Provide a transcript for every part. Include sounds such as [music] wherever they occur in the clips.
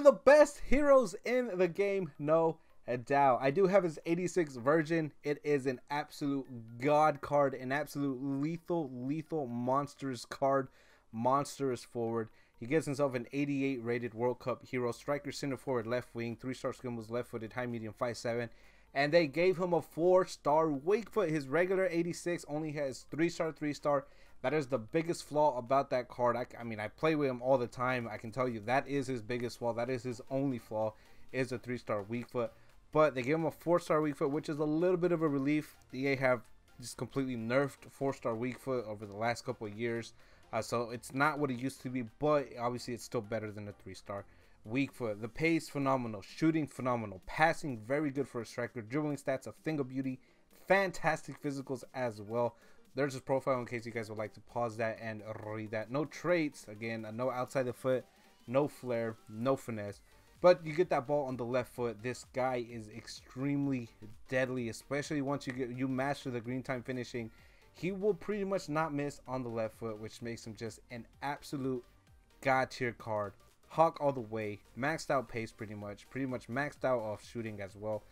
of the best heroes in the game, no doubt. I do have his 86 version. It is an absolute god card, an absolute lethal, lethal monsters card, monstrous forward. He gets himself an 88 rated World Cup hero, striker, center forward, left wing, three star skill moves, left footed, high medium, 5'7. And they gave him a four star weak foot. His regular 86 only has three star, three star. That is the biggest flaw about that card. I, I mean, I play with him all the time. I can tell you that is his biggest flaw. That is his only flaw, is a three star weak foot. But they gave him a four star weak foot, which is a little bit of a relief. EA have just completely nerfed four star weak foot over the last couple of years. Uh, so it's not what it used to be, but obviously it's still better than a three star. Weak foot. The pace phenomenal, shooting phenomenal, passing very good for a striker, dribbling stats a thing of beauty, fantastic physicals as well. There's his profile in case you guys would like to pause that and read that. No traits, again, no outside the foot, no flair, no finesse. But you get that ball on the left foot. This guy is extremely deadly, especially once you get you master the green time finishing he will pretty much not miss on the left foot, which makes him just an absolute god tier card. Hawk all the way, maxed out pace pretty much, pretty much maxed out off shooting as well.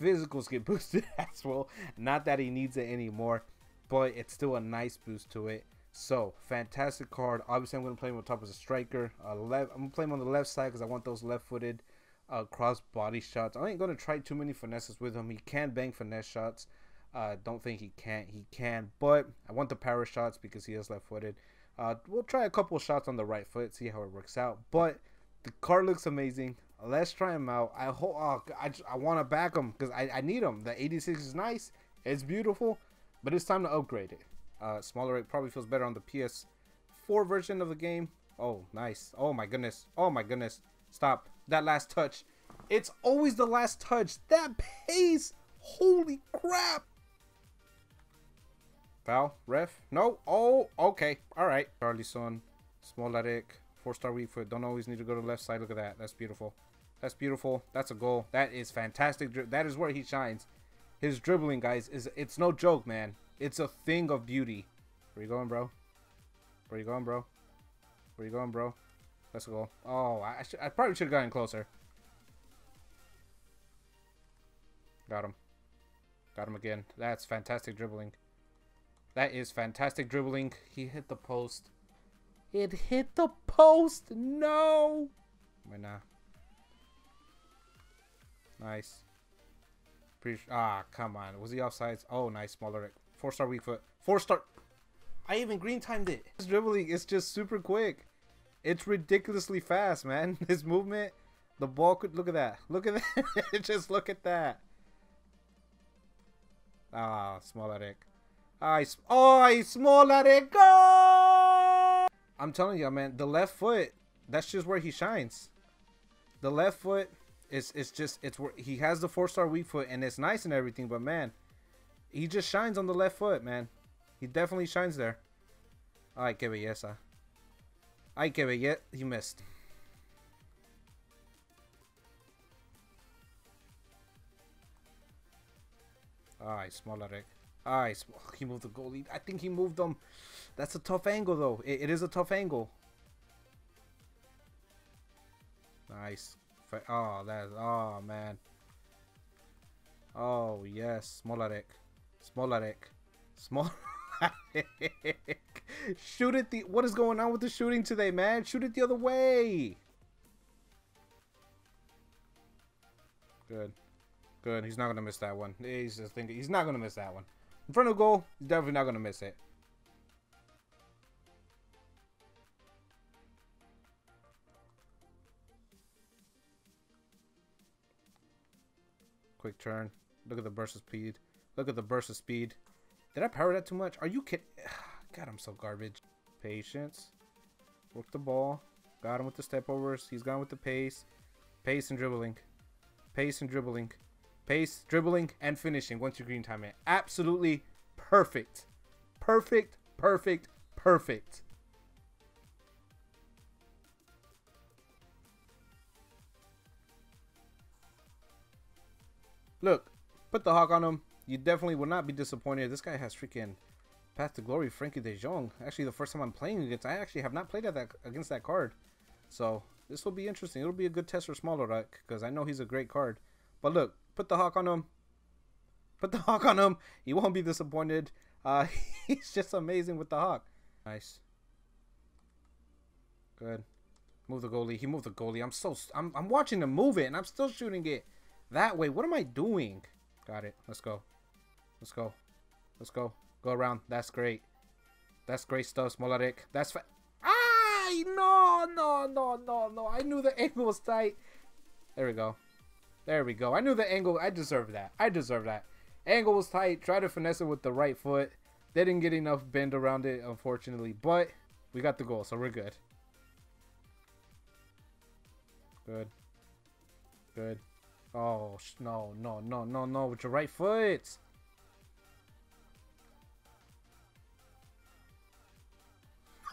Physicals get [laughs] boosted as well. Not that he needs it anymore, but it's still a nice boost to it. So fantastic card. Obviously, I'm gonna play him on top as a striker. Uh, left, I'm gonna play him on the left side because I want those left-footed uh, cross body shots. I ain't gonna try too many finesses with him. He can bang finesse shots. Uh, don't think he can't. He can, but I want the power shots because he is left-footed. Uh, we'll try a couple shots on the right foot, see how it works out. But the car looks amazing. Let's try him out. I hope. Oh, I, I want to back him because I, I need him. The 86 is nice. It's beautiful, but it's time to upgrade it. Uh, Smolarek probably feels better on the PS4 version of the game. Oh, nice. Oh my goodness. Oh my goodness. Stop. That last touch. It's always the last touch. That pace. Holy crap. Foul? Ref? No? Oh, okay. All right. Richarlison, Smolarek, four-star weak foot. Don't always need to go to the left side. Look at that. That's beautiful. That's beautiful. That's a goal. That is fantastic. That is where he shines. His dribbling, guys, is it's no joke, man. It's a thing of beauty. Where you going, bro? Where you going, bro? Where you going, bro? Let's go. Oh, I, should, I probably should have gotten closer. Got him. Got him again. That's fantastic dribbling. That is fantastic dribbling. He hit the post. It hit the post. No. Wait, nah. Nice. Pretty ah, come on. Was he offsides? Oh, nice. Smaller. Four star weak foot. Four star. I even green timed it. His dribbling is just super quick. It's ridiculously fast, man. [laughs] His movement, the ball could look at that. Look at that. [laughs] just look at that. Ah, Smolarek. I, oh, I Smolarek, go! I'm telling you, man, the left foot, that's just where he shines. The left foot is it's just it's where he has the four star weak foot and it's nice and everything, but man, he just shines on the left foot, man. He definitely shines there. Ay, qué belleza. Ay, qué belleza. He missed. Ay, Smolarek. Alright, oh, he moved the goalie. I think he moved them. That's a tough angle, though. it, it is a tough angle. Nice. Oh, that. Oh, man. Oh, yes. Smolarek. Smolarek. Smolarek. [laughs] Shoot it the. What is going on with the shooting today, man? Shoot it the other way. Good. Good. He's not gonna miss that one. He's just thinking. He's not gonna miss that one. In front of goal, he's definitely not to miss it. Quick turn. Look at the burst of speed. Look at the burst of speed. Did I power that too much? Are you kidding? [sighs] God, I'm so garbage. Patience. Work the ball. Got him with the step overs. He's gone with the pace. Pace and dribbling. Pace and dribbling. Pace, dribbling, and finishing once you green time it. Absolutely perfect. Perfect, perfect, perfect. Look, put the hawk on him. You definitely will not be disappointed. This guy has freaking Path to Glory, Frenkie de Jong. Actually, the first time I'm playing against, I actually have not played that against that card. So, this will be interesting. It'll be a good test for Smolarek because I know he's a great card. But look, put the hawk on him. Put the [laughs] hawk on him. He won't be disappointed. Uh, [laughs] he's just amazing with the hawk. Nice. Good. Move the goalie. He moved the goalie. I'm so I'm I'm watching him move it and I'm still shooting it that way. What am I doing? Got it. Let's go. Let's go. Let's go. Go around. That's great. That's great stuff, Smolarek. That's fa Ah! No, no, no, no, no. I knew the [laughs] angle was tight. There we go. There we go. I knew the angle. I deserve that. I deserve that. Angle was tight. Tried to finesse it with the right foot. They didn't get enough bend around it, unfortunately. But we got the goal, so we're good. Good. Good. Oh, no, no, no, no, no. With your right foot.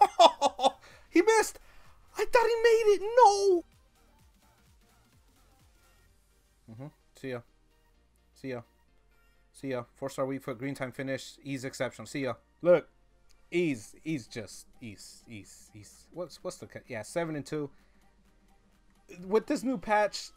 [laughs] he missed. I thought he made it. No. Mm-hmm. See ya. See ya. See ya. Four star weak foot, green time finish, ease exception. See ya. Look, ease, ease, just ease, ease, ease. What's what's the yeah seven and two. With this new patch,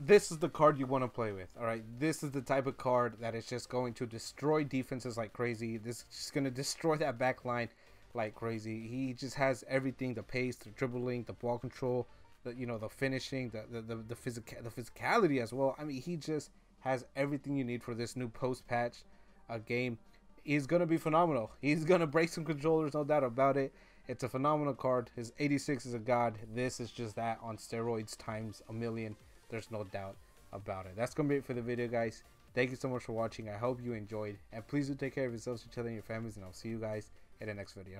this is the card you want to play with. All right, this is the type of card that is just going to destroy defenses like crazy. This is just going to destroy that back line like crazy. He just has everything: the pace, the dribbling, the ball control, the you know the finishing, the the the, the the physicality as well. I mean, he just has everything you need for this new post patch uh, game. He's gonna be phenomenal. He's gonna break some controllers, no doubt about it. It's a phenomenal card. His 86 is a god. This is just that on steroids times a million. There's no doubt about it. That's gonna be it for the video, guys. Thank you so much for watching. I hope you enjoyed, and please do take care of yourselves, each other, and your families. And I'll see you guys in the next video.